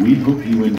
We hope you enjoy.